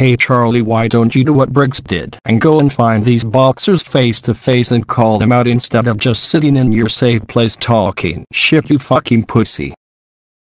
Hey Charlie why don't you do what Briggs did and go and find these boxers face to face and call them out instead of just sitting in your safe place talking shit you fucking pussy.